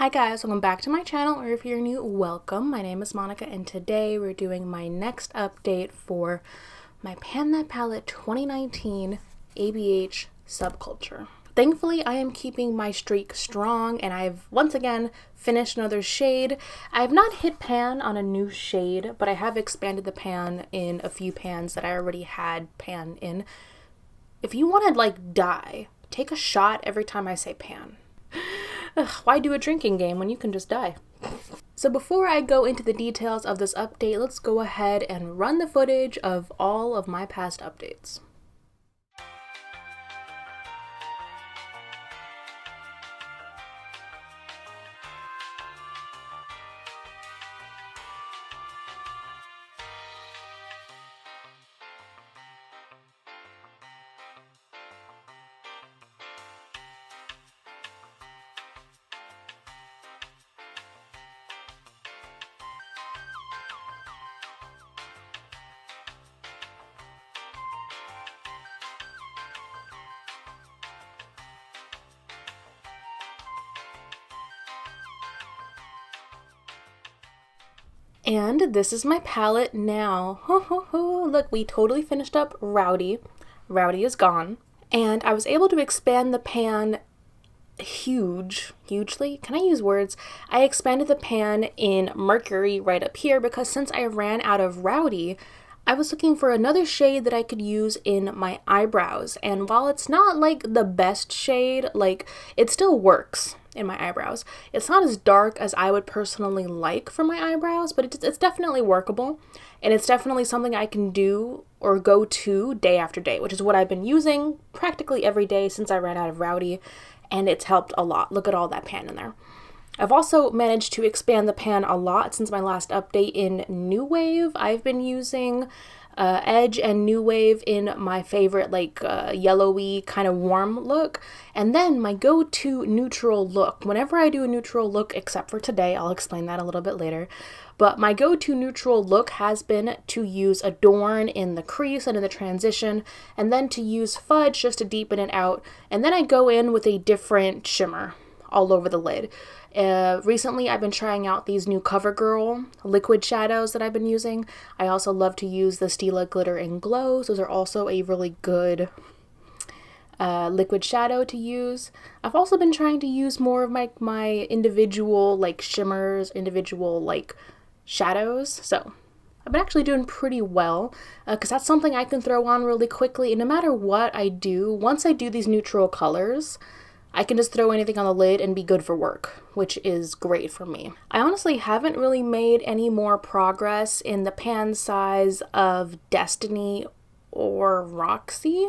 Hi guys, welcome back to my channel, or if you're new, welcome. My name is Monica, and today we're doing my next update for my Pan That Palette 2019 ABH Subculture. Thankfully, I am keeping my streak strong, and I've once again finished another shade. I have not hit pan on a new shade, but I have expanded the pan in a few pans that I already had pan in. If you want to, like, die, take a shot every time I say pan. Ugh, why do a drinking game when you can just die? So before I go into the details of this update, let's go ahead and run the footage of all of my past updates. And this is my palette now. Ho, ho, ho. Look, we totally finished up Rowdy. Rowdy is gone. And I was able to expand the pan huge, hugely. Can I use words? I expanded the pan in Mercury right up here because since I ran out of Rowdy, I was looking for another shade that I could use in my eyebrows. And while it's not like the best shade, like it still works in my eyebrows. It's not as dark as I would personally like for my eyebrows, but it's, it's definitely workable. And it's definitely something I can do or go to day after day, which is what I've been using practically every day since I ran out of Rowdy. And it's helped a lot. Look at all that pan in there. I've also managed to expand the pan a lot since my last update in New Wave. I've been using uh, Edge and New Wave in my favorite like uh, yellowy kind of warm look. And then my go-to neutral look. Whenever I do a neutral look, except for today, I'll explain that a little bit later. But my go-to neutral look has been to use Adorn in the crease and in the transition, and then to use Fudge just to deepen it out. And then I go in with a different shimmer all over the lid. Uh, recently, I've been trying out these new CoverGirl liquid shadows that I've been using. I also love to use the Stila Glitter and Glows. Those are also a really good uh, liquid shadow to use. I've also been trying to use more of my, my individual like shimmers, individual like shadows. So I've been actually doing pretty well because uh, that's something I can throw on really quickly. And no matter what I do, once I do these neutral colors, I can just throw anything on the lid and be good for work, which is great for me. I honestly haven't really made any more progress in the pan size of Destiny or Roxy.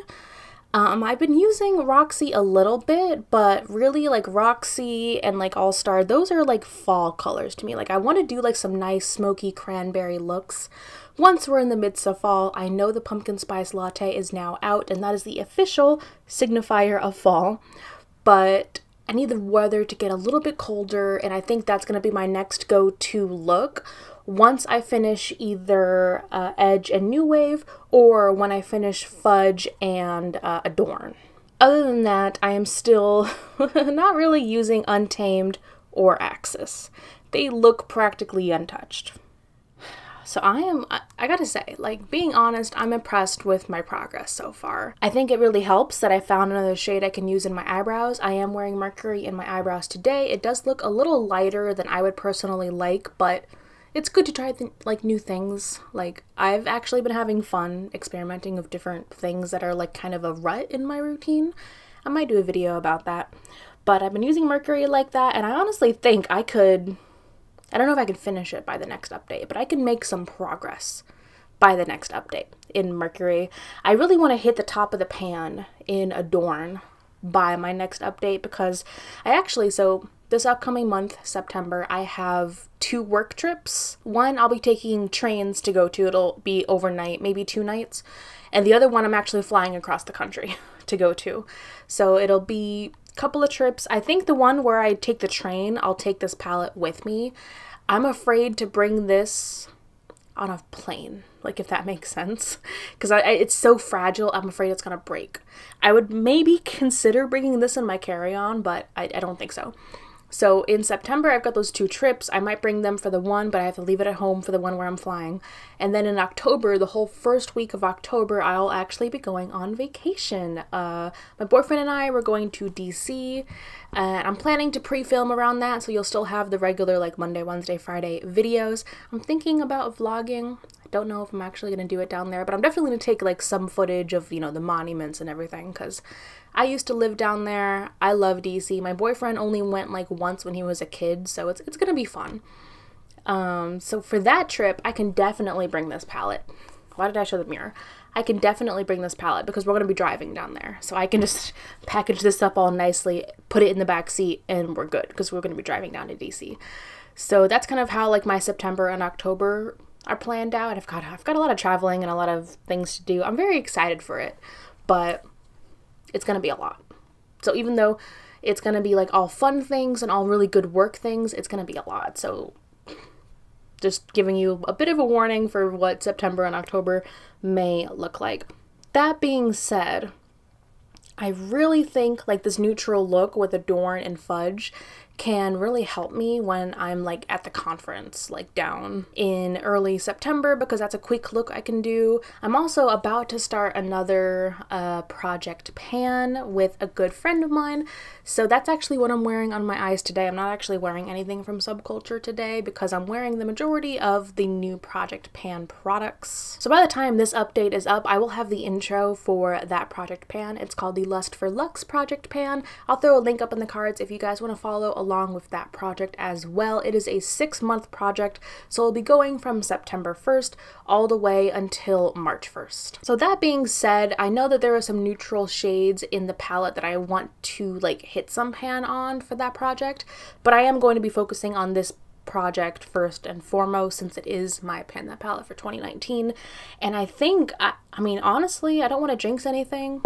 Um, I've been using Roxy a little bit, but really like Roxy and like All Star, those are like fall colors to me. Like I want to do like some nice smoky cranberry looks. Once we're in the midst of fall, I know the pumpkin spice latte is now out, and that is the official signifier of fall but I need the weather to get a little bit colder, and I think that's going to be my next go to look once I finish either uh, Edge and New Wave or when I finish Fudge and uh, Adorn. Other than that, I am still not really using Untamed or Axis. They look practically untouched. So I am, I gotta say, like being honest, I'm impressed with my progress so far. I think it really helps that I found another shade I can use in my eyebrows. I am wearing Mercury in my eyebrows today. It does look a little lighter than I would personally like, but it's good to try like new things. Like I've actually been having fun experimenting with different things that are like kind of a rut in my routine. I might do a video about that. But I've been using Mercury like that and I honestly think I could I don't know if I can finish it by the next update, but I can make some progress by the next update in Mercury. I really want to hit the top of the pan in Adorn by my next update because I actually, so this upcoming month, September, I have two work trips. One I'll be taking trains to go to, it'll be overnight, maybe two nights. And the other one I'm actually flying across the country to go to. So it'll be couple of trips. I think the one where I take the train, I'll take this palette with me. I'm afraid to bring this on a plane, like if that makes sense, because I, it's so fragile. I'm afraid it's gonna break. I would maybe consider bringing this in my carry-on, but I, I don't think so. So in September, I've got those two trips. I might bring them for the one, but I have to leave it at home for the one where I'm flying. And then in October, the whole first week of October, I'll actually be going on vacation. Uh, my boyfriend and I were going to DC, and I'm planning to pre film around that, so you'll still have the regular, like Monday, Wednesday, Friday videos. I'm thinking about vlogging. Don't know if I'm actually going to do it down there, but I'm definitely going to take like some footage of, you know, the monuments and everything because I used to live down there. I love DC. My boyfriend only went like once when he was a kid, so it's it's gonna be fun. Um, so for that trip, I can definitely bring this palette. Why did I show the mirror? I can definitely bring this palette because we're gonna be driving down there. So I can just package this up all nicely, put it in the back seat, and we're good because we're gonna be driving down to DC. So that's kind of how like my September and October are planned out. I've got I've got a lot of traveling and a lot of things to do. I'm very excited for it, but it's going to be a lot. So even though it's going to be like all fun things and all really good work things, it's going to be a lot. So just giving you a bit of a warning for what September and October may look like. That being said, I really think like this neutral look with Adorn and Fudge can really help me when I'm like at the conference, like down in early September, because that's a quick look I can do. I'm also about to start another uh, project pan with a good friend of mine. So that's actually what I'm wearing on my eyes today. I'm not actually wearing anything from Subculture today because I'm wearing the majority of the new Project Pan products. So by the time this update is up, I will have the intro for that Project Pan. It's called the Lust for Lux Project Pan. I'll throw a link up in the cards if you guys want to follow along along with that project as well. It is a six month project, so I'll be going from September 1st all the way until March 1st. So that being said, I know that there are some neutral shades in the palette that I want to like hit some pan on for that project, but I am going to be focusing on this project first and foremost since it is my pan that palette for 2019 and i think I, I mean honestly i don't want to jinx anything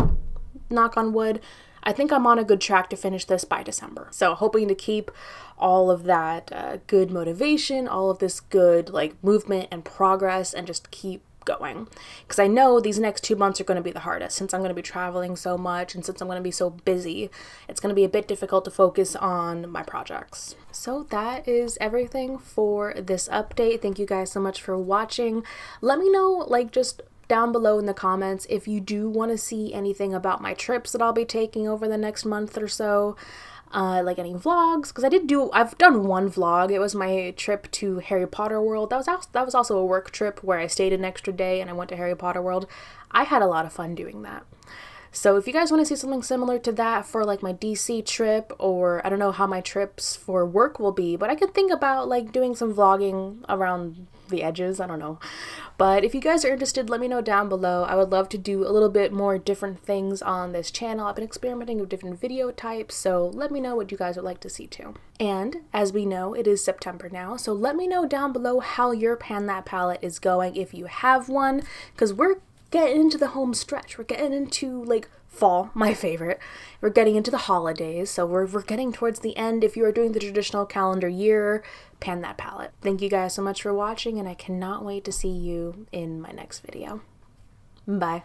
knock on wood I think I'm on a good track to finish this by December. So hoping to keep all of that uh, good motivation, all of this good like movement and progress, and just keep going because I know these next two months are going to be the hardest since I'm going to be traveling so much and since I'm going to be so busy. It's going to be a bit difficult to focus on my projects. So that is everything for this update. Thank you guys so much for watching. Let me know, like, just down below in the comments if you do want to see anything about my trips that I'll be taking over the next month or so. Uh, like any vlogs because I did do I've done one vlog. It was my trip to Harry Potter World. That was also, that was also a work trip where I stayed an extra day and I went to Harry Potter World. I had a lot of fun doing that so if you guys want to see something similar to that for like my DC trip or I don't know how my trips for work will be but I could think about like doing some vlogging around the edges I don't know but if you guys are interested, let me know down below. I would love to do a little bit more different things on this channel. I've been experimenting with different video types, so let me know what you guys would like to see too. And as we know, it is September now, so let me know down below how your Pan That palette is going if you have one, because we're getting into the home stretch. We're getting into like fall, my favorite. We're getting into the holidays, so we're, we're getting towards the end. If you are doing the traditional calendar year, pan that palette. Thank you guys so much for watching, and I cannot wait to see you in my next video. Bye.